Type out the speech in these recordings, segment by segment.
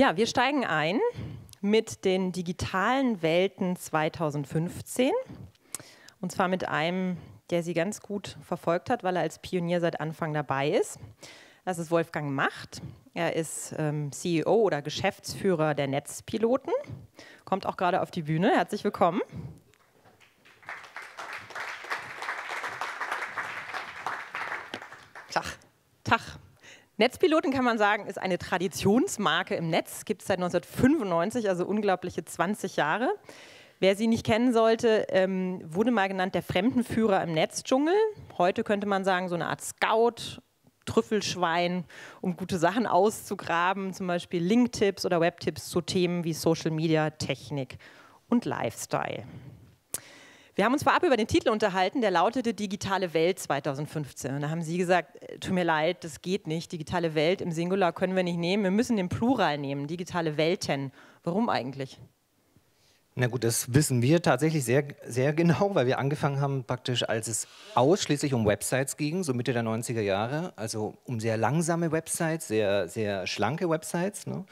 Ja, wir steigen ein mit den digitalen Welten 2015. Und zwar mit einem, der Sie ganz gut verfolgt hat, weil er als Pionier seit Anfang dabei ist. Das ist Wolfgang Macht. Er ist ähm, CEO oder Geschäftsführer der Netzpiloten. Kommt auch gerade auf die Bühne. Herzlich willkommen. Tag. Tag. Netzpiloten kann man sagen, ist eine Traditionsmarke im Netz, gibt es seit 1995, also unglaubliche 20 Jahre. Wer sie nicht kennen sollte, ähm, wurde mal genannt der Fremdenführer im Netzdschungel. Heute könnte man sagen, so eine Art Scout, Trüffelschwein, um gute Sachen auszugraben, zum Beispiel Linktipps oder Webtipps zu Themen wie Social Media, Technik und Lifestyle. Wir haben uns vorab über den Titel unterhalten, der lautete Digitale Welt 2015. Und da haben Sie gesagt, äh, tut mir leid, das geht nicht. Digitale Welt im Singular können wir nicht nehmen. Wir müssen den Plural nehmen, digitale Welten. Warum eigentlich? Na gut, das wissen wir tatsächlich sehr, sehr genau, weil wir angefangen haben, praktisch als es ausschließlich um Websites ging, so Mitte der 90er Jahre, also um sehr langsame Websites, sehr, sehr schlanke Websites. Ne?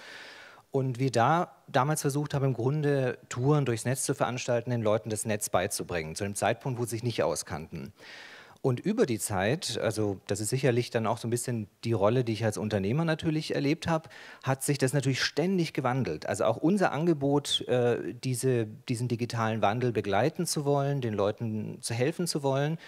Und wir da damals versucht haben, im Grunde Touren durchs Netz zu veranstalten, den Leuten das Netz beizubringen, zu einem Zeitpunkt, wo sie sich nicht auskannten. Und über die Zeit, also das ist sicherlich dann auch so ein bisschen die Rolle, die ich als Unternehmer natürlich erlebt habe, hat sich das natürlich ständig gewandelt. Also auch unser Angebot, äh, diese, diesen digitalen Wandel begleiten zu wollen, den Leuten zu helfen zu wollen,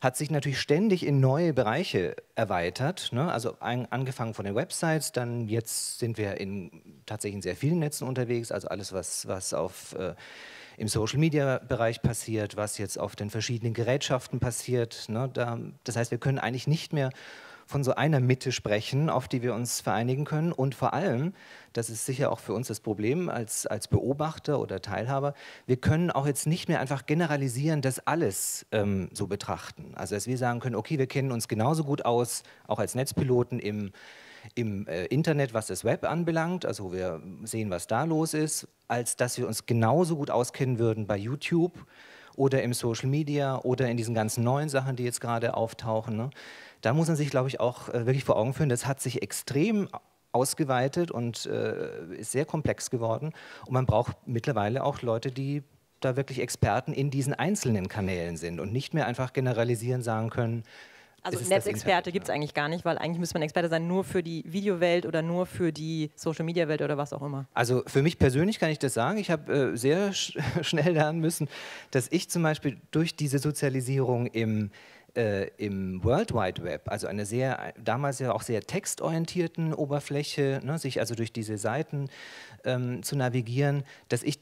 hat sich natürlich ständig in neue Bereiche erweitert. Ne? Also ein, angefangen von den Websites, dann jetzt sind wir in tatsächlich in sehr vielen Netzen unterwegs, also alles, was, was auf, äh, im Social-Media-Bereich passiert, was jetzt auf den verschiedenen Gerätschaften passiert. Ne? Da, das heißt, wir können eigentlich nicht mehr von so einer Mitte sprechen, auf die wir uns vereinigen können. Und vor allem, das ist sicher auch für uns das Problem als, als Beobachter oder Teilhaber, wir können auch jetzt nicht mehr einfach generalisieren, das alles ähm, so betrachten. Also dass wir sagen können, okay, wir kennen uns genauso gut aus, auch als Netzpiloten im, im äh, Internet, was das Web anbelangt, also wir sehen, was da los ist, als dass wir uns genauso gut auskennen würden bei YouTube oder im Social Media oder in diesen ganzen neuen Sachen, die jetzt gerade auftauchen. Ne? da muss man sich, glaube ich, auch äh, wirklich vor Augen führen, das hat sich extrem ausgeweitet und äh, ist sehr komplex geworden. Und man braucht mittlerweile auch Leute, die da wirklich Experten in diesen einzelnen Kanälen sind und nicht mehr einfach generalisieren sagen können, also Netzexperte gibt es eigentlich gar nicht, weil eigentlich müsste man Experte sein nur für die Videowelt oder nur für die Social-Media-Welt oder was auch immer. Also für mich persönlich kann ich das sagen. Ich habe äh, sehr sch schnell lernen müssen, dass ich zum Beispiel durch diese Sozialisierung im äh, im World Wide Web, also eine sehr, damals ja auch sehr textorientierten Oberfläche, ne, sich also durch diese Seiten ähm, zu navigieren, dass ich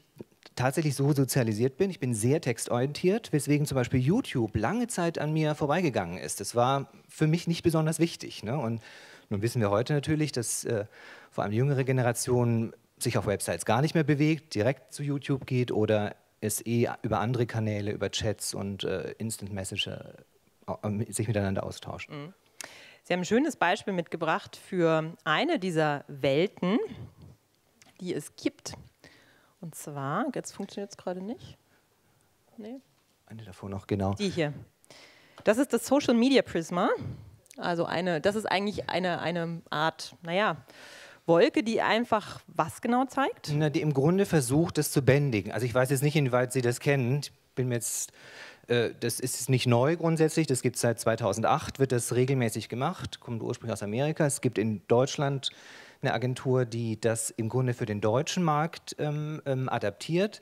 tatsächlich so sozialisiert bin. Ich bin sehr textorientiert, weswegen zum Beispiel YouTube lange Zeit an mir vorbeigegangen ist. Das war für mich nicht besonders wichtig. Ne? Und nun wissen wir heute natürlich, dass äh, vor allem jüngere Generationen sich auf Websites gar nicht mehr bewegt, direkt zu YouTube geht oder es eh über andere Kanäle, über Chats und äh, Instant Messenger äh, sich miteinander austauschen. Mhm. Sie haben ein schönes Beispiel mitgebracht für eine dieser Welten, die es gibt. Und zwar, jetzt funktioniert es gerade nicht. Nee. Eine davor noch, genau. Die hier. Das ist das Social Media Prisma. Also eine, das ist eigentlich eine, eine Art, naja, Wolke, die einfach was genau zeigt? Na, die im Grunde versucht, das zu bändigen. Also ich weiß jetzt nicht, inwieweit Sie das kennen. Ich bin mir jetzt äh, das ist nicht neu grundsätzlich, das gibt es seit 2008, wird das regelmäßig gemacht, kommt ursprünglich aus Amerika. Es gibt in Deutschland eine Agentur, die das im Grunde für den deutschen Markt ähm, ähm, adaptiert.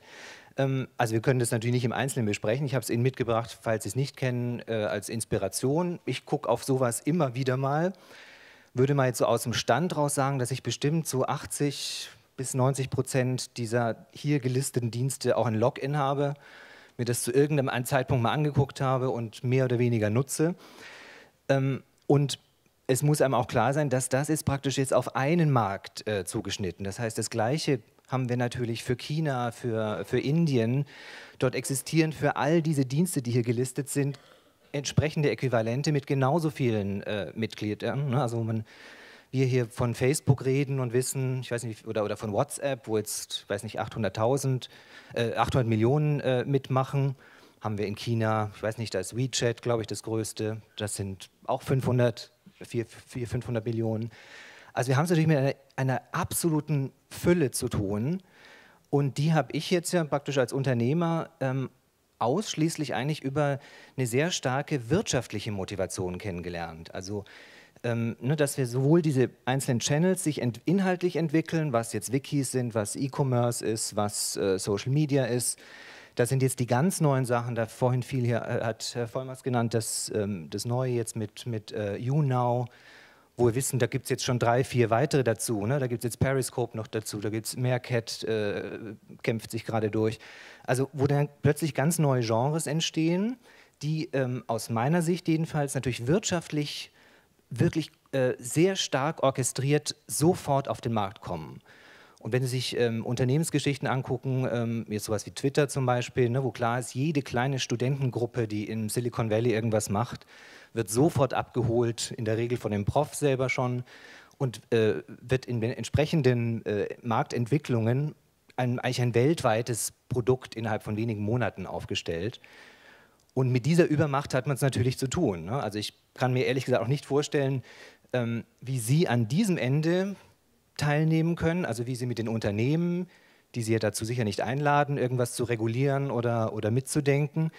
Ähm, also wir können das natürlich nicht im Einzelnen besprechen. Ich habe es Ihnen mitgebracht, falls Sie es nicht kennen, äh, als Inspiration. Ich gucke auf sowas immer wieder mal. Würde mal jetzt so aus dem Stand raus sagen, dass ich bestimmt so 80 bis 90 Prozent dieser hier gelisteten Dienste auch ein Login habe mir das zu irgendeinem Zeitpunkt mal angeguckt habe und mehr oder weniger nutze. Ähm, und es muss einem auch klar sein, dass das ist praktisch jetzt auf einen Markt äh, zugeschnitten. Das heißt, das Gleiche haben wir natürlich für China, für, für Indien. Dort existieren für all diese Dienste, die hier gelistet sind, entsprechende Äquivalente mit genauso vielen äh, Mitgliedern. Ne? Also man wir hier von Facebook reden und wissen, ich weiß nicht, oder, oder von WhatsApp, wo jetzt, weiß nicht, 800.000, äh, 800 Millionen äh, mitmachen, haben wir in China, ich weiß nicht, da ist WeChat, glaube ich, das größte, das sind auch 500, 400, 500 Millionen. Also wir haben es natürlich mit einer, einer absoluten Fülle zu tun. Und die habe ich jetzt ja praktisch als Unternehmer ähm, ausschließlich eigentlich über eine sehr starke wirtschaftliche Motivation kennengelernt. Also ähm, ne, dass wir sowohl diese einzelnen Channels sich ent inhaltlich entwickeln, was jetzt Wikis sind, was E-Commerce ist, was äh, Social Media ist. Das sind jetzt die ganz neuen Sachen. Da vorhin viel hier äh, hat Herr Vollmers genannt, das, ähm, das Neue jetzt mit, mit äh, YouNow, wo wir wissen, da gibt es jetzt schon drei, vier weitere dazu. Ne? Da gibt es jetzt Periscope noch dazu, da gibt es Meerkat, äh, kämpft sich gerade durch. Also wo dann plötzlich ganz neue Genres entstehen, die ähm, aus meiner Sicht jedenfalls natürlich wirtschaftlich wirklich äh, sehr stark orchestriert sofort auf den Markt kommen. Und wenn Sie sich ähm, Unternehmensgeschichten angucken, ähm, jetzt sowas wie Twitter zum Beispiel, ne, wo klar ist, jede kleine Studentengruppe, die im Silicon Valley irgendwas macht, wird sofort abgeholt, in der Regel von dem Prof selber schon und äh, wird in den entsprechenden äh, Marktentwicklungen ein, eigentlich ein weltweites Produkt innerhalb von wenigen Monaten aufgestellt. Und mit dieser Übermacht hat man es natürlich zu tun. Ne? Also ich kann mir ehrlich gesagt auch nicht vorstellen, ähm, wie Sie an diesem Ende teilnehmen können, also wie Sie mit den Unternehmen, die Sie ja dazu sicher nicht einladen, irgendwas zu regulieren oder, oder mitzudenken,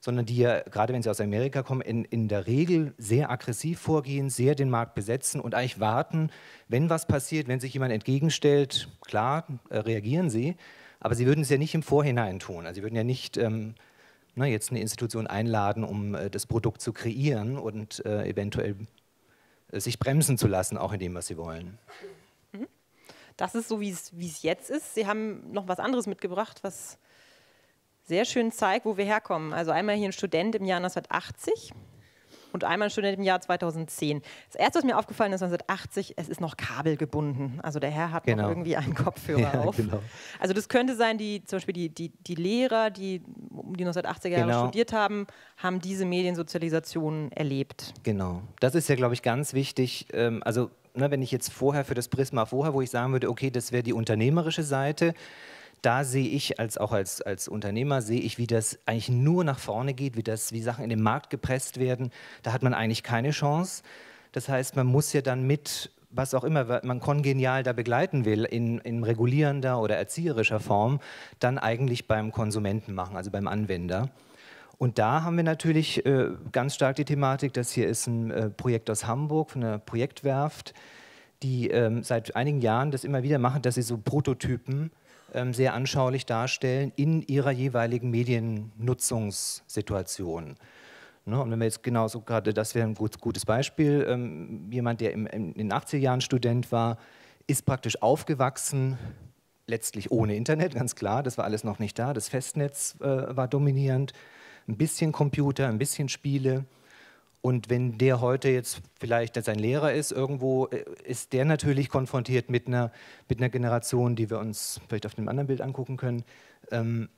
sondern die ja, gerade wenn sie aus Amerika kommen, in, in der Regel sehr aggressiv vorgehen, sehr den Markt besetzen und eigentlich warten, wenn was passiert, wenn sich jemand entgegenstellt, klar, äh, reagieren sie, aber sie würden es ja nicht im Vorhinein tun. Also sie würden ja nicht ähm, ne, jetzt eine Institution einladen, um äh, das Produkt zu kreieren und äh, eventuell äh, sich bremsen zu lassen, auch in dem, was sie wollen. Das ist so, wie es jetzt ist. Sie haben noch was anderes mitgebracht, was sehr schön zeigt, wo wir herkommen. Also einmal hier ein Student im Jahr 1980 und einmal ein Student im Jahr 2010. Das erste, was mir aufgefallen ist, 1980, es ist noch kabelgebunden. Also der Herr hat genau. noch irgendwie einen Kopfhörer ja, auf. Genau. Also das könnte sein, die zum Beispiel die, die, die Lehrer, die um die 1980er Jahre genau. studiert haben, haben diese Mediensozialisation erlebt. Genau. Das ist ja, glaube ich, ganz wichtig. Ähm, also ne, wenn ich jetzt vorher für das Prisma vorher, wo ich sagen würde, okay, das wäre die unternehmerische Seite, da sehe ich als auch als, als Unternehmer, sehe ich, wie das eigentlich nur nach vorne geht, wie, das, wie Sachen in den Markt gepresst werden. Da hat man eigentlich keine Chance. Das heißt, man muss ja dann mit, was auch immer man kongenial da begleiten will, in, in regulierender oder erzieherischer Form, dann eigentlich beim Konsumenten machen, also beim Anwender. Und da haben wir natürlich äh, ganz stark die Thematik, das hier ist ein äh, Projekt aus Hamburg von einer Projektwerft, die ähm, seit einigen Jahren das immer wieder machen, dass sie so Prototypen ähm, sehr anschaulich darstellen in ihrer jeweiligen Mediennutzungssituation. Ne, und wenn wir jetzt genauso gerade, das wäre ein gut, gutes Beispiel, ähm, jemand, der im, in den 80er Jahren Student war, ist praktisch aufgewachsen, letztlich ohne Internet, ganz klar, das war alles noch nicht da, das Festnetz äh, war dominierend, ein bisschen Computer, ein bisschen Spiele und wenn der heute jetzt vielleicht sein Lehrer ist, irgendwo äh, ist der natürlich konfrontiert mit einer, mit einer Generation, die wir uns vielleicht auf einem anderen Bild angucken können. Ähm,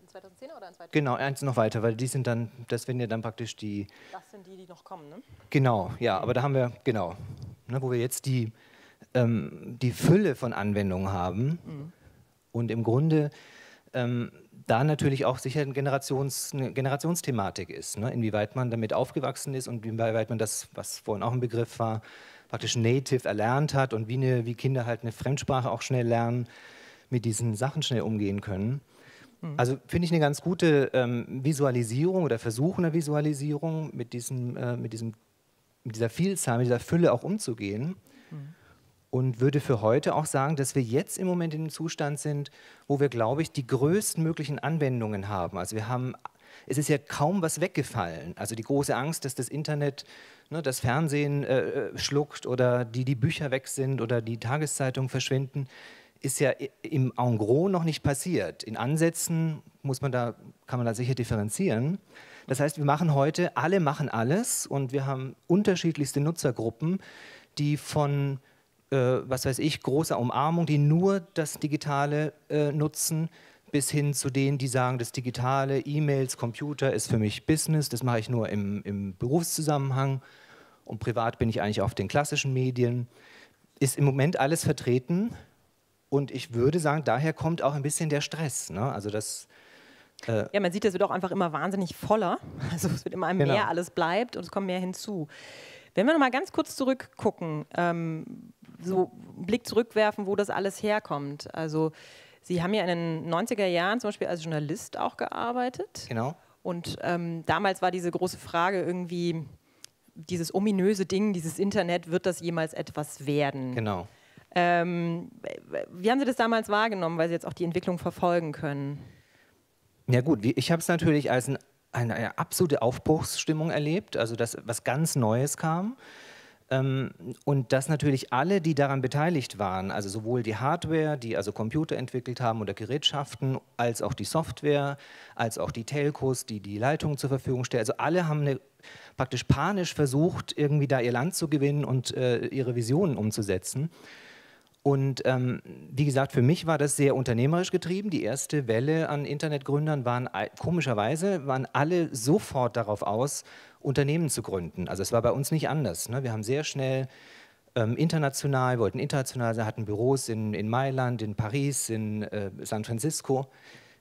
in 2010 oder in 2010? Genau, eins noch weiter, weil die sind dann, das sind ja dann praktisch die. Das sind die, die noch kommen, ne? Genau, ja, aber da haben wir, genau, ne, wo wir jetzt die, ähm, die Fülle von Anwendungen haben mhm. und im Grunde ähm, da natürlich auch sicher ein Generations, eine Generationsthematik ist, ne? inwieweit man damit aufgewachsen ist und inwieweit man das, was vorhin auch ein Begriff war, praktisch native erlernt hat und wie, eine, wie Kinder halt eine Fremdsprache auch schnell lernen, mit diesen Sachen schnell umgehen können. Mhm. Also finde ich eine ganz gute ähm, Visualisierung oder Versuch einer Visualisierung, mit, diesem, äh, mit, diesem, mit dieser Vielzahl, mit dieser Fülle auch umzugehen. Mhm und würde für heute auch sagen, dass wir jetzt im Moment in einem Zustand sind, wo wir, glaube ich, die größten möglichen Anwendungen haben. Also wir haben, es ist ja kaum was weggefallen. Also die große Angst, dass das Internet ne, das Fernsehen äh, äh schluckt oder die, die Bücher weg sind oder die Tageszeitungen verschwinden, ist ja im En gros noch nicht passiert. In Ansätzen muss man da, kann man da sicher differenzieren. Das heißt, wir machen heute, alle machen alles und wir haben unterschiedlichste Nutzergruppen, die von äh, was weiß ich, großer Umarmung, die nur das Digitale äh, nutzen, bis hin zu denen, die sagen, das Digitale, E-Mails, Computer ist für mich Business, das mache ich nur im, im Berufszusammenhang und privat bin ich eigentlich auf den klassischen Medien. Ist im Moment alles vertreten und ich würde sagen, daher kommt auch ein bisschen der Stress. Ne? Also das, äh ja, man sieht, es wird auch einfach immer wahnsinnig voller. Also es wird immer genau. mehr, alles bleibt und es kommt mehr hinzu. Wenn wir noch mal ganz kurz zurückgucken, ähm, so einen Blick zurückwerfen, wo das alles herkommt. Also Sie haben ja in den 90er Jahren zum Beispiel als Journalist auch gearbeitet. Genau. Und ähm, damals war diese große Frage irgendwie, dieses ominöse Ding, dieses Internet, wird das jemals etwas werden? Genau. Ähm, wie haben Sie das damals wahrgenommen, weil Sie jetzt auch die Entwicklung verfolgen können? Ja gut, ich habe es natürlich als ein, eine, eine, absolute Aufbruchsstimmung erlebt, also dass was ganz Neues kam. Ähm, und dass natürlich alle, die daran beteiligt waren, also sowohl die Hardware, die also Computer entwickelt haben oder Gerätschaften, als auch die Software, als auch die Telcos, die die Leitungen zur Verfügung stellen, also alle haben eine, praktisch panisch versucht, irgendwie da ihr Land zu gewinnen und äh, ihre Visionen umzusetzen. Und ähm, wie gesagt, für mich war das sehr unternehmerisch getrieben. Die erste Welle an Internetgründern waren komischerweise waren alle sofort darauf aus, Unternehmen zu gründen. Also es war bei uns nicht anders. Ne? Wir haben sehr schnell ähm, international, wollten international sein, hatten Büros in, in Mailand, in Paris, in äh, San Francisco.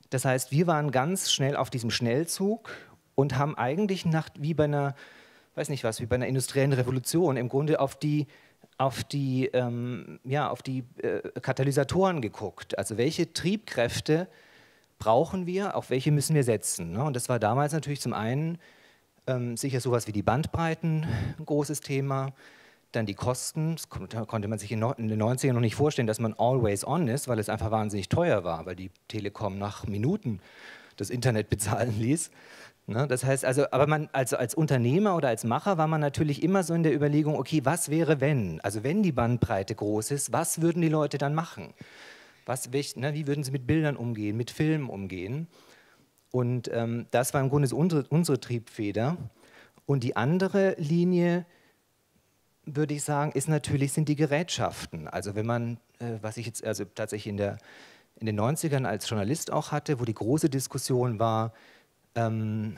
Das heißt, wir waren ganz schnell auf diesem Schnellzug und haben eigentlich nach, wie bei einer, weiß nicht was, wie bei einer industriellen Revolution im Grunde auf die auf die, ähm, ja, auf die äh, Katalysatoren geguckt. Also welche Triebkräfte brauchen wir, auf welche müssen wir setzen. Ne? Und das war damals natürlich zum einen ähm, sicher sowas wie die Bandbreiten ein großes Thema, dann die Kosten, das konnte man sich in den 90ern noch nicht vorstellen, dass man always on ist, weil es einfach wahnsinnig teuer war, weil die Telekom nach Minuten das Internet bezahlen ließ. Ne? Das heißt also, aber man also als Unternehmer oder als Macher war man natürlich immer so in der Überlegung, okay, was wäre wenn? Also wenn die Bandbreite groß ist, was würden die Leute dann machen? Was, ne, wie würden sie mit Bildern umgehen, mit Filmen umgehen? Und ähm, das war im Grunde unsere, unsere Triebfeder. Und die andere Linie, würde ich sagen, ist natürlich, sind die Gerätschaften. Also wenn man, äh, was ich jetzt also tatsächlich in, der, in den 90ern als Journalist auch hatte, wo die große Diskussion war, ähm,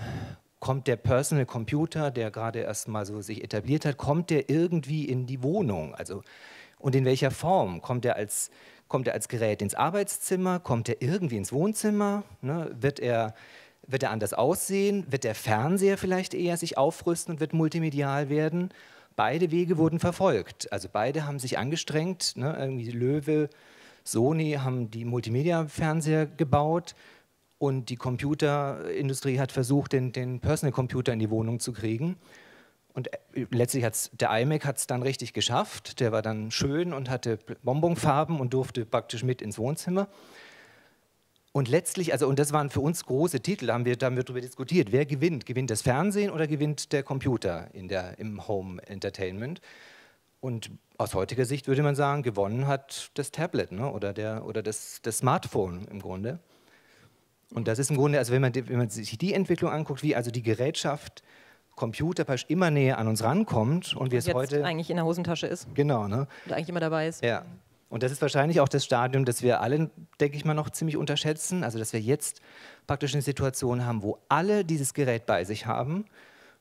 kommt der Personal Computer, der gerade erst mal so sich etabliert hat, kommt der irgendwie in die Wohnung? Also, und in welcher Form? Kommt er als, als Gerät ins Arbeitszimmer? Kommt er irgendwie ins Wohnzimmer? Ne? Wird, er, wird er anders aussehen? Wird der Fernseher vielleicht eher sich aufrüsten und wird multimedial werden? Beide Wege wurden verfolgt. Also beide haben sich angestrengt. Ne? Irgendwie Löwe, Sony haben die Multimedia-Fernseher gebaut. Und die Computerindustrie hat versucht, den, den Personal Computer in die Wohnung zu kriegen. Und äh, letztlich hat der iMac hat es dann richtig geschafft. Der war dann schön und hatte Bonbonfarben und durfte praktisch mit ins Wohnzimmer. Und letztlich, also und das waren für uns große Titel, haben wir darüber diskutiert, wer gewinnt? Gewinnt das Fernsehen oder gewinnt der Computer in der, im Home Entertainment? Und aus heutiger Sicht würde man sagen, gewonnen hat das Tablet ne? oder, der, oder das, das Smartphone im Grunde. Und das ist im Grunde, also wenn man, wenn man sich die Entwicklung anguckt, wie also die Gerätschaft Computer immer näher an uns rankommt und wir es heute eigentlich in der Hosentasche ist. Genau, ne? Und eigentlich immer dabei ist. Ja. Und das ist wahrscheinlich auch das Stadium, das wir alle, denke ich mal, noch ziemlich unterschätzen. Also, dass wir jetzt praktisch eine Situation haben, wo alle dieses Gerät bei sich haben.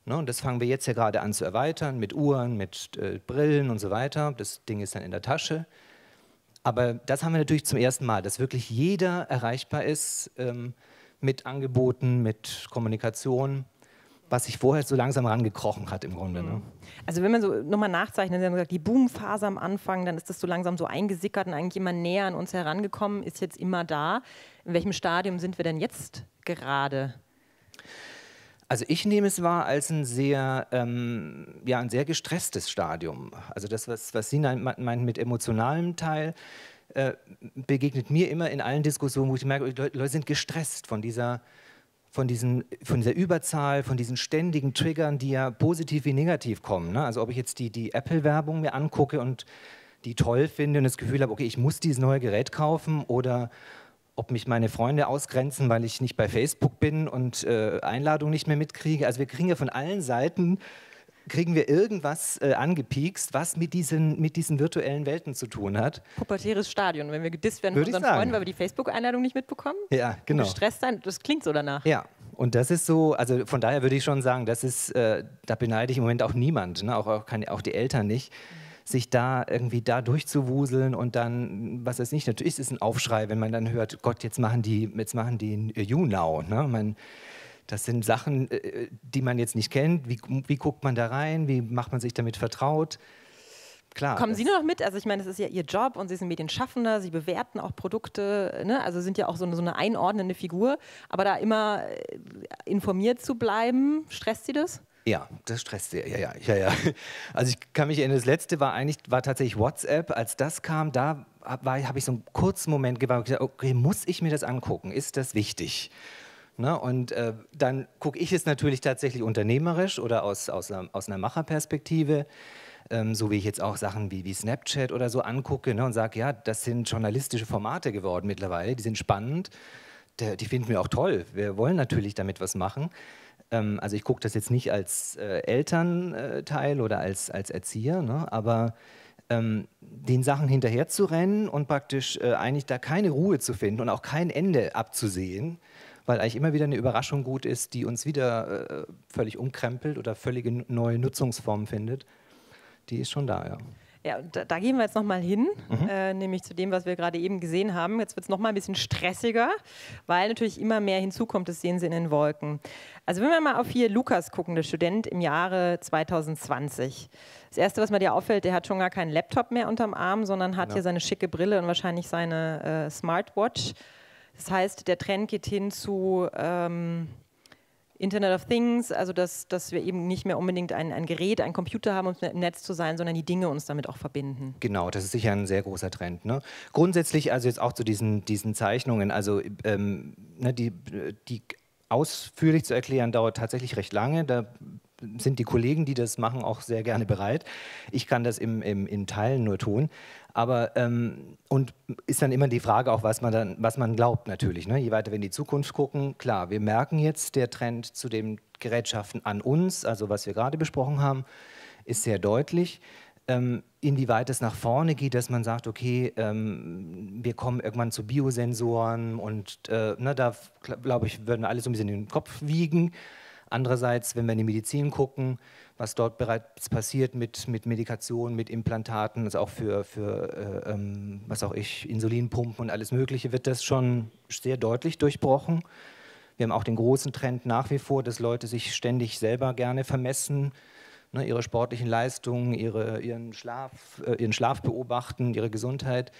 Ne? Und das fangen wir jetzt ja gerade an zu erweitern mit Uhren, mit äh, Brillen und so weiter. Das Ding ist dann in der Tasche. Aber das haben wir natürlich zum ersten Mal, dass wirklich jeder erreichbar ist ähm, mit Angeboten, mit Kommunikation, was sich vorher so langsam rangekrochen hat im Grunde. Ne? Also wenn man so nochmal nachzeichnet, Sie haben gesagt, die Boomphase am Anfang, dann ist das so langsam so eingesickert und eigentlich immer näher an uns herangekommen, ist jetzt immer da. In welchem Stadium sind wir denn jetzt gerade? Also ich nehme es wahr als ein sehr, ähm, ja, ein sehr gestresstes Stadium. Also das, was, was Sie meinen mit emotionalem Teil, äh, begegnet mir immer in allen Diskussionen, wo ich merke, die Leute sind gestresst von dieser, von, diesen, von dieser Überzahl, von diesen ständigen Triggern, die ja positiv wie negativ kommen. Ne? Also ob ich jetzt die, die Apple-Werbung mir angucke und die toll finde und das Gefühl habe, okay, ich muss dieses neue Gerät kaufen oder ob mich meine Freunde ausgrenzen, weil ich nicht bei Facebook bin und äh, Einladungen nicht mehr mitkriege. Also wir kriegen ja von allen Seiten kriegen wir irgendwas äh, angepiekst, was mit diesen, mit diesen virtuellen Welten zu tun hat. Pubertäres Stadion, wenn wir gedisst werden von unseren Freunden, weil wir die Facebook-Einladung nicht mitbekommen. Ja, genau. Gestresst sein, das klingt so danach. Ja, und das ist so, also von daher würde ich schon sagen, das ist, äh, da beneide ich im Moment auch niemand, ne? auch, auch, kann, auch die Eltern nicht. Mhm sich da irgendwie da durchzuwuseln und dann, was weiß ich, natürlich ist es ein Aufschrei, wenn man dann hört, Gott, jetzt machen die, jetzt machen die YouNow. Ne? Man, Das sind Sachen, äh, die man jetzt nicht kennt. Wie, wie guckt man da rein? Wie macht man sich damit vertraut? Klar, Kommen Sie nur noch mit? Also ich meine, das ist ja Ihr Job und Sie sind Medienschaffender, Sie bewerten auch Produkte, ne? also sind ja auch so eine, so eine einordnende Figur. Aber da immer äh, informiert zu bleiben, stresst Sie das? Ja, das stresst sehr. Ja, ja, ja, ja. Also ich kann mich erinnern, das letzte war eigentlich war tatsächlich WhatsApp. Als das kam, da habe ich so einen kurzen Moment gewartet gesagt, okay, muss ich mir das angucken? Ist das wichtig? Ne? Und äh, dann gucke ich es natürlich tatsächlich unternehmerisch oder aus, aus, aus einer Macherperspektive, ähm, so wie ich jetzt auch Sachen wie, wie Snapchat oder so angucke ne? und sage, ja, das sind journalistische Formate geworden mittlerweile, die sind spannend, die, die finden wir auch toll. Wir wollen natürlich damit was machen. Ähm, also ich gucke das jetzt nicht als äh, Elternteil oder als, als Erzieher, ne? aber ähm, den Sachen hinterher zu rennen und praktisch äh, eigentlich da keine Ruhe zu finden und auch kein Ende abzusehen, weil eigentlich immer wieder eine Überraschung gut ist, die uns wieder äh, völlig umkrempelt oder völlige neue Nutzungsformen findet, die ist schon da, ja. Ja, da, da, gehen wir jetzt nochmal hin, mhm. äh, nämlich zu dem, was wir gerade eben gesehen haben. Jetzt wird es nochmal ein bisschen stressiger, weil natürlich immer mehr hinzukommt, das sehen Sie in den Wolken. Also wenn wir mal auf hier Lukas gucken, der Student im Jahre 2020. Das Erste, was mir dir auffällt, der hat schon gar keinen Laptop mehr unterm Arm, sondern hat ja. hier seine schicke Brille und wahrscheinlich seine äh, Smartwatch. Das heißt, der Trend geht hin zu... Ähm, Internet of Things, also dass, dass wir eben nicht mehr unbedingt ein, ein Gerät, ein Computer haben, um im Netz zu sein, sondern die Dinge uns damit auch verbinden. Genau, das ist sicher ein sehr großer Trend. Ne? Grundsätzlich, also jetzt auch zu diesen, diesen Zeichnungen, also ähm, ne, die, die ausführlich zu erklären, dauert tatsächlich recht lange. Da sind die Kollegen, die das machen, auch sehr gerne bereit. Ich kann das im, im, in Teilen nur tun. Aber ähm, und ist dann immer die Frage auch, was man dann, was man glaubt natürlich. Ne? Je weiter wir in die Zukunft gucken, klar, wir merken jetzt, der Trend zu den Gerätschaften an uns, also was wir gerade besprochen haben, ist sehr deutlich. Ähm, inwieweit es nach vorne geht, dass man sagt, okay, ähm, wir kommen irgendwann zu Biosensoren und äh, ne, da glaube ich, würden wir alle so ein bisschen den Kopf wiegen. Andererseits, wenn wir in die Medizin gucken, was dort bereits passiert mit, mit Medikation, mit Implantaten, also auch für, für äh, ähm, was auch ich, Insulinpumpen und alles Mögliche, wird das schon sehr deutlich durchbrochen. Wir haben auch den großen Trend nach wie vor, dass Leute sich ständig selber gerne vermessen, ne, ihre sportlichen Leistungen, ihre, ihren, Schlaf, äh, ihren Schlaf beobachten, ihre Gesundheit.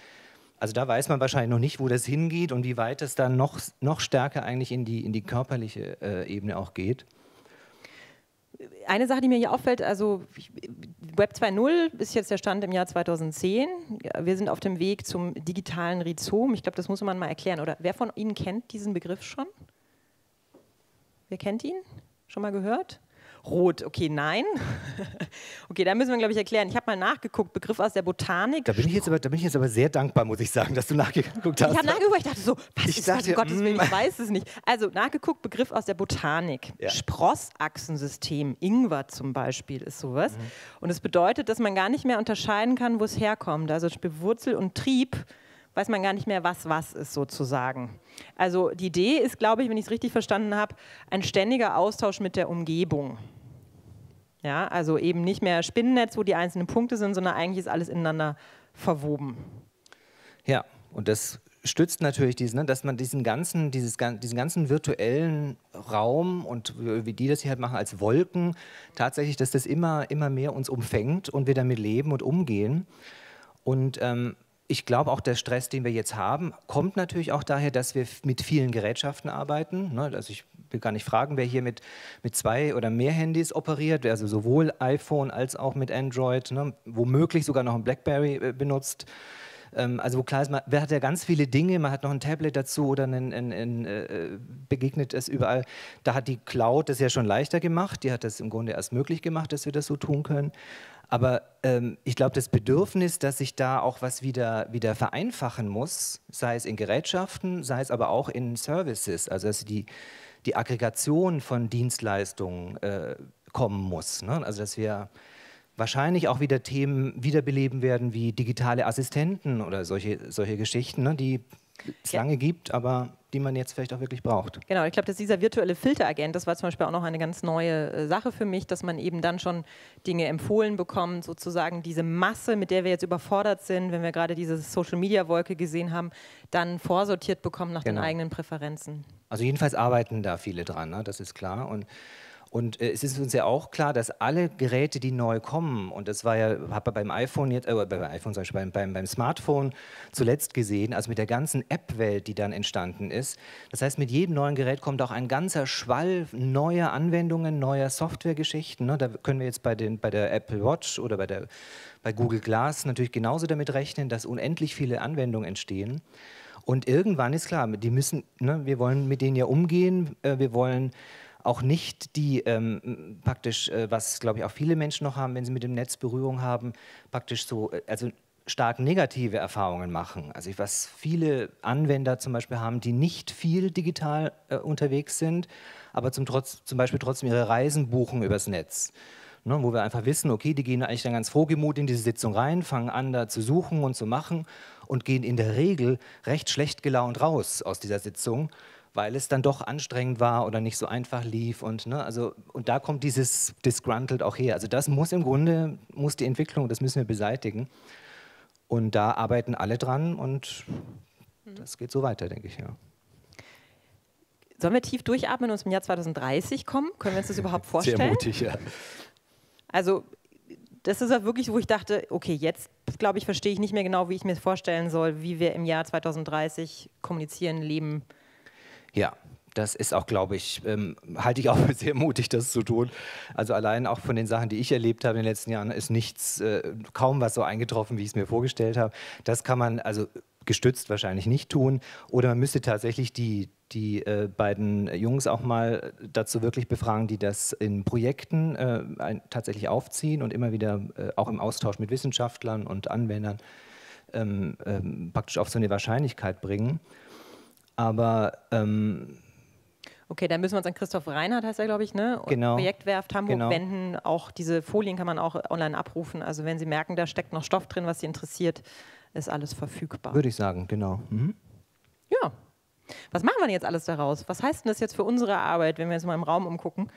Also da weiß man wahrscheinlich noch nicht, wo das hingeht und wie weit es dann noch, noch stärker eigentlich in die, in die körperliche äh, Ebene auch geht eine Sache, die mir hier auffällt, also Web 2.0 ist jetzt der Stand im Jahr 2010. Wir sind auf dem Weg zum digitalen Rhizom. Ich glaube, das muss man mal erklären. Oder wer von Ihnen kennt diesen Begriff schon? Wer kennt ihn? Schon mal gehört? Rot, okay, nein. okay, da müssen wir, glaube ich, erklären. Ich habe mal nachgeguckt, Begriff aus der Botanik. Da bin, ich jetzt aber, da bin ich jetzt aber sehr dankbar, muss ich sagen, dass du nachgeguckt hast. Ich habe nachgeguckt, ich dachte so, was ich ist dachte, das, um Gottes Willen, ich mm. weiß es nicht. Also, nachgeguckt, Begriff aus der Botanik. Ja. Sprossachsensystem, Ingwer zum Beispiel ist sowas. Mhm. Und es bedeutet, dass man gar nicht mehr unterscheiden kann, wo es herkommt. Also Wurzel und Trieb weiß man gar nicht mehr, was was ist sozusagen. Also die Idee ist, glaube ich, wenn ich es richtig verstanden habe, ein ständiger Austausch mit der Umgebung. Ja, also eben nicht mehr Spinnennetz, wo die einzelnen Punkte sind, sondern eigentlich ist alles ineinander verwoben. Ja, und das stützt natürlich diesen, ne, dass man diesen ganzen, dieses, diesen ganzen virtuellen Raum und wie die das hier halt machen als Wolken, tatsächlich, dass das immer, immer mehr uns umfängt und wir damit leben und umgehen. Und ähm, ich glaube auch, der Stress, den wir jetzt haben, kommt natürlich auch daher, dass wir mit vielen Gerätschaften arbeiten. Ne? Also ich will gar nicht fragen, wer hier mit, mit zwei oder mehr Handys operiert, also sowohl iPhone als auch mit Android, ne? womöglich sogar noch ein BlackBerry äh, benutzt. Ähm, also wo klar ist, man hat ja ganz viele Dinge, man hat noch ein Tablet dazu oder einen, einen, einen, äh, begegnet es überall. Da hat die Cloud das ja schon leichter gemacht, die hat das im Grunde erst möglich gemacht, dass wir das so tun können. Aber ähm, ich glaube, das Bedürfnis, dass sich da auch was wieder, wieder vereinfachen muss, sei es in Gerätschaften, sei es aber auch in Services, also dass die, die Aggregation von Dienstleistungen äh, kommen muss. Ne? Also dass wir wahrscheinlich auch wieder Themen wiederbeleben werden wie digitale Assistenten oder solche, solche Geschichten, ne? die es ja. lange gibt, aber die man jetzt vielleicht auch wirklich braucht. Genau, ich glaube, dass dieser virtuelle Filteragent, das war zum Beispiel auch noch eine ganz neue äh, Sache für mich, dass man eben dann schon Dinge empfohlen bekommt, sozusagen diese Masse, mit der wir jetzt überfordert sind, wenn wir gerade diese Social-Media-Wolke gesehen haben, dann vorsortiert bekommen nach genau. den eigenen Präferenzen. Also jedenfalls arbeiten da viele dran, ne? das ist klar. Und und äh, es ist uns ja auch klar, dass alle Geräte, die neu kommen, und das war ja, habe beim iPhone jetzt, äh, beim iPhone, zum Beispiel, beim, beim, beim Smartphone zuletzt gesehen, also mit der ganzen App-Welt, die dann entstanden ist. Das heißt, mit jedem neuen Gerät kommt auch ein ganzer Schwall neuer Anwendungen, neuer Softwaregeschichten. Ne? Da können wir jetzt bei, den, bei der Apple Watch oder bei, der, bei Google Glass natürlich genauso damit rechnen, dass unendlich viele Anwendungen entstehen. Und irgendwann ist klar, die müssen, ne, wir wollen mit denen ja umgehen, äh, wir wollen auch nicht die ähm, praktisch, äh, was glaube ich auch viele Menschen noch haben, wenn sie mit dem Netz Berührung haben, praktisch so, äh, also stark negative Erfahrungen machen. Also was viele Anwender zum Beispiel haben, die nicht viel digital äh, unterwegs sind, aber zum, trotz, zum Beispiel trotzdem ihre Reisen buchen übers Netz. Ne, wo wir einfach wissen, okay, die gehen eigentlich dann ganz frohgemut in diese Sitzung rein, fangen an da zu suchen und zu machen und gehen in der Regel recht schlecht gelaunt raus aus dieser Sitzung weil es dann doch anstrengend war oder nicht so einfach lief. Und, ne, also, und da kommt dieses Disgruntled auch her. Also das muss im Grunde, muss die Entwicklung, das müssen wir beseitigen. Und da arbeiten alle dran und mhm. das geht so weiter, denke ich, ja. Sollen wir tief durchatmen und uns im Jahr 2030 kommen? Können wir uns das überhaupt vorstellen? Sehr mutig, ja. Also das ist ja wirklich, wo ich dachte, okay, jetzt glaube ich, verstehe ich nicht mehr genau, wie ich mir vorstellen soll, wie wir im Jahr 2030 kommunizieren, leben, ja, das ist auch, glaube ich, ähm, halte ich auch für sehr mutig, das zu tun. Also allein auch von den Sachen, die ich erlebt habe in den letzten Jahren, ist nichts, äh, kaum was so eingetroffen, wie ich es mir vorgestellt habe. Das kann man also gestützt wahrscheinlich nicht tun. Oder man müsste tatsächlich die, die äh, beiden Jungs auch mal dazu wirklich befragen, die das in Projekten äh, ein, tatsächlich aufziehen und immer wieder äh, auch im Austausch mit Wissenschaftlern und Anwendern ähm, ähm, praktisch auf so eine Wahrscheinlichkeit bringen. Aber ähm, Okay, dann müssen wir uns an Christoph Reinhardt, heißt er, glaube ich, ne? Genau. Projektwerft Hamburg genau. wenden. Auch diese Folien kann man auch online abrufen. Also wenn Sie merken, da steckt noch Stoff drin, was Sie interessiert, ist alles verfügbar. Würde ich sagen, genau. Mhm. Ja. Was machen wir denn jetzt alles daraus? Was heißt denn das jetzt für unsere Arbeit, wenn wir jetzt mal im Raum umgucken?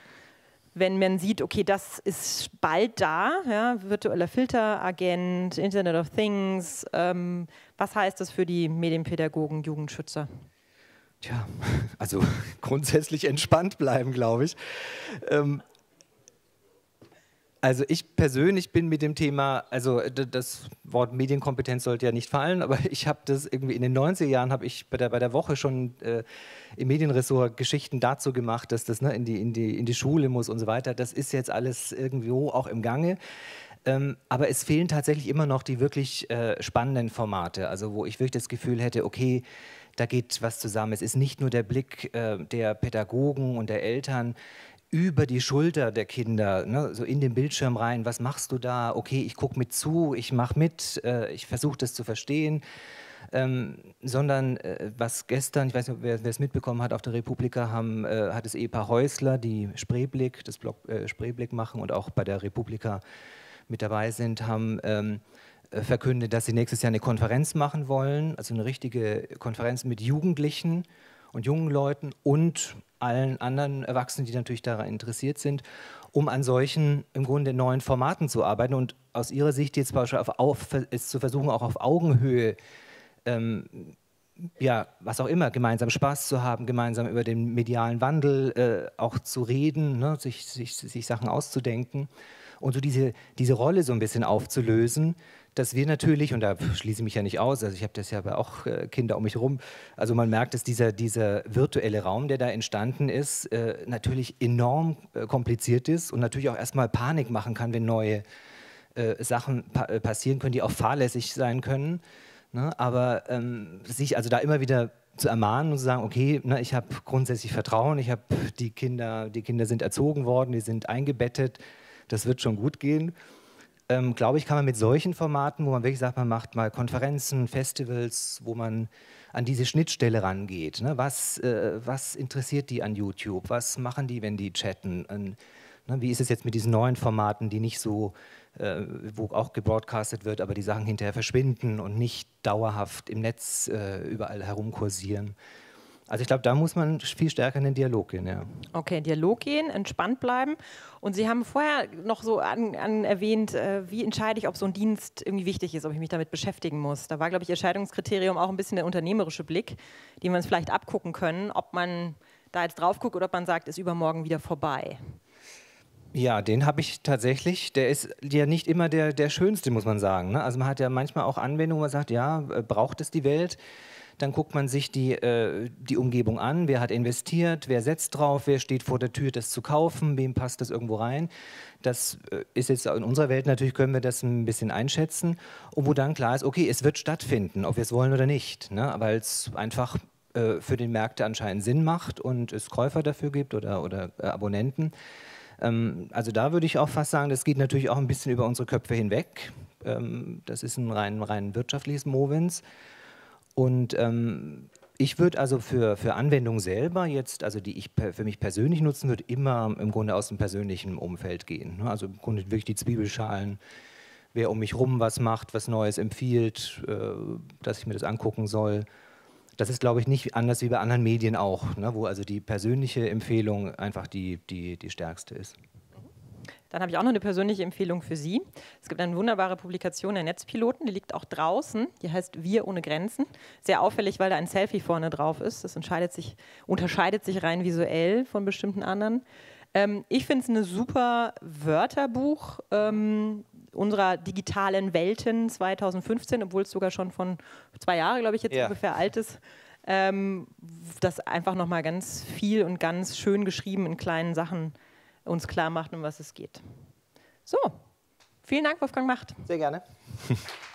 Wenn man sieht, okay, das ist bald da, ja, virtueller Filteragent, Internet of Things, ähm, was heißt das für die Medienpädagogen, Jugendschützer? Tja, also grundsätzlich entspannt bleiben, glaube ich. Ähm, also ich persönlich bin mit dem Thema, also das Wort Medienkompetenz sollte ja nicht fallen, aber ich habe das irgendwie in den 90er Jahren, habe ich bei der, bei der Woche schon äh, im Medienressort Geschichten dazu gemacht, dass das ne, in, die, in, die, in die Schule muss und so weiter. Das ist jetzt alles irgendwo auch im Gange. Ähm, aber es fehlen tatsächlich immer noch die wirklich äh, spannenden Formate, also wo ich wirklich das Gefühl hätte, okay, da geht was zusammen. Es ist nicht nur der Blick äh, der Pädagogen und der Eltern über die Schulter der Kinder, ne, so in den Bildschirm rein, was machst du da? Okay, ich gucke mit zu, ich mache mit, äh, ich versuche das zu verstehen. Ähm, sondern äh, was gestern, ich weiß nicht, wer es mitbekommen hat, auf der Republika haben, äh, hat das Ehepaar Häusler, die Spreeblick, das Blog äh, Spreeblick machen und auch bei der Republika mit dabei sind, haben ähm, äh, verkündet, dass sie nächstes Jahr eine Konferenz machen wollen, also eine richtige Konferenz mit Jugendlichen und jungen Leuten und allen anderen Erwachsenen, die natürlich daran interessiert sind, um an solchen im Grunde neuen Formaten zu arbeiten. Und aus ihrer Sicht jetzt auf, auf, ist zu versuchen, auch auf Augenhöhe ähm, ja, was auch immer, gemeinsam Spaß zu haben, gemeinsam über den medialen Wandel äh, auch zu reden, ne, sich, sich, sich Sachen auszudenken und so diese, diese Rolle so ein bisschen aufzulösen, dass wir natürlich, und da schließe ich mich ja nicht aus, also ich habe das ja aber auch äh, Kinder um mich herum, also man merkt, dass dieser, dieser virtuelle Raum, der da entstanden ist, äh, natürlich enorm äh, kompliziert ist und natürlich auch erstmal Panik machen kann, wenn neue Sachen pa passieren können, die auch fahrlässig sein können. Ne? Aber ähm, sich also da immer wieder zu ermahnen und zu sagen, okay, ne, ich habe grundsätzlich Vertrauen, ich habe die Kinder, die Kinder sind erzogen worden, die sind eingebettet, das wird schon gut gehen ähm, glaube ich, kann man mit solchen Formaten, wo man wirklich sagt, man macht mal Konferenzen, Festivals, wo man an diese Schnittstelle rangeht. Ne? Was, äh, was interessiert die an YouTube? Was machen die, wenn die chatten? Und Ne, wie ist es jetzt mit diesen neuen Formaten, die nicht so, äh, wo auch gebroadcastet wird, aber die Sachen hinterher verschwinden und nicht dauerhaft im Netz äh, überall herumkursieren? Also ich glaube, da muss man viel stärker in den Dialog gehen. Ja. Okay, Dialog gehen, entspannt bleiben. Und Sie haben vorher noch so an, an erwähnt, äh, wie entscheide ich, ob so ein Dienst irgendwie wichtig ist, ob ich mich damit beschäftigen muss. Da war, glaube ich, Ihr Entscheidungskriterium auch ein bisschen der unternehmerische Blick, den wir uns vielleicht abgucken können, ob man da jetzt drauf guckt oder ob man sagt, ist übermorgen wieder vorbei. Ja, den habe ich tatsächlich. Der ist ja nicht immer der, der schönste, muss man sagen. Ne? Also man hat ja manchmal auch Anwendungen, wo man sagt, ja, äh, braucht es die Welt? Dann guckt man sich die, äh, die Umgebung an, wer hat investiert, wer setzt drauf, wer steht vor der Tür, das zu kaufen, wem passt das irgendwo rein. Das äh, ist jetzt in unserer Welt natürlich, können wir das ein bisschen einschätzen. Und wo dann klar ist, okay, es wird stattfinden, ob wir es wollen oder nicht. Ne? Weil es einfach äh, für den Märkte anscheinend Sinn macht und es Käufer dafür gibt oder, oder äh, Abonnenten. Ähm, also da würde ich auch fast sagen, das geht natürlich auch ein bisschen über unsere Köpfe hinweg. Ähm, das ist ein rein, rein wirtschaftliches Movens. Und ähm, ich würde also für, für Anwendungen selber jetzt, also die ich für mich persönlich nutzen würde, immer im Grunde aus dem persönlichen Umfeld gehen. Ne? Also im Grunde wirklich die Zwiebelschalen, wer um mich rum was macht, was Neues empfiehlt, äh, dass ich mir das angucken soll. Das ist, glaube ich, nicht anders wie bei anderen Medien auch, ne? wo also die persönliche Empfehlung einfach die, die, die stärkste ist. Dann habe ich auch noch eine persönliche Empfehlung für Sie. Es gibt eine wunderbare Publikation der Netzpiloten, die liegt auch draußen. Die heißt Wir ohne Grenzen. Sehr auffällig, weil da ein Selfie vorne drauf ist. Das sich, unterscheidet sich rein visuell von bestimmten anderen. Ähm, ich finde es ein super Wörterbuch ähm, unserer digitalen Welten 2015, obwohl es sogar schon von zwei Jahren, glaube ich, jetzt ja. ungefähr alt ist. Ähm, das einfach nochmal ganz viel und ganz schön geschrieben in kleinen Sachen uns klar macht, um was es geht. So, vielen Dank, Wolfgang Macht. Sehr gerne.